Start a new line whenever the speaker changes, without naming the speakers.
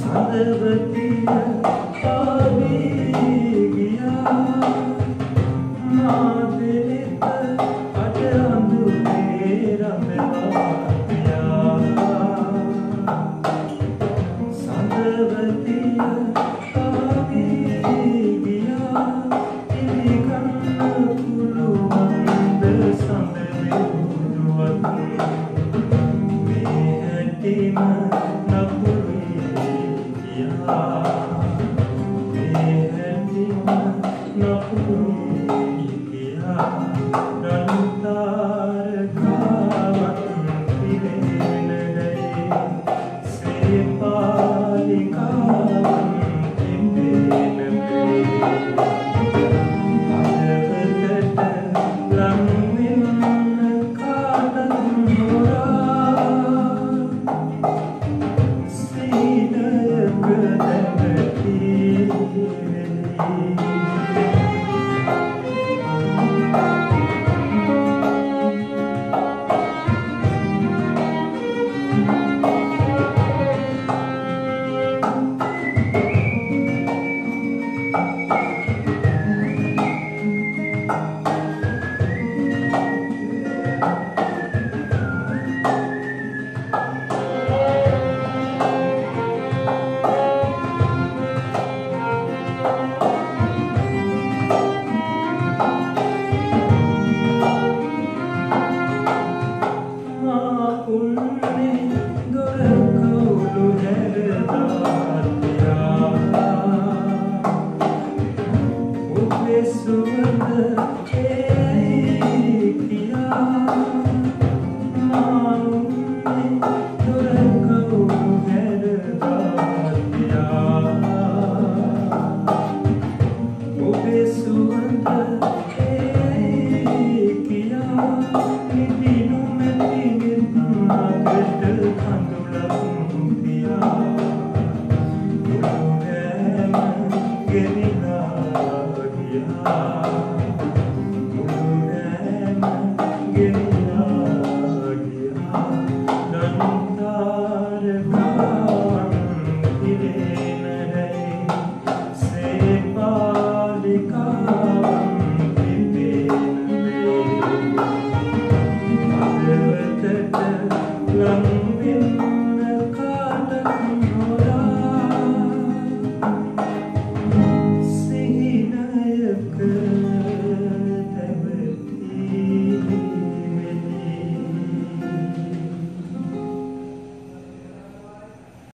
Sarvatiya Yeah. ما قل من قل القول هذا love.